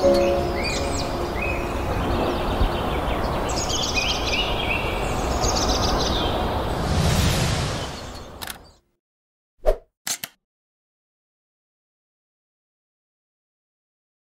Música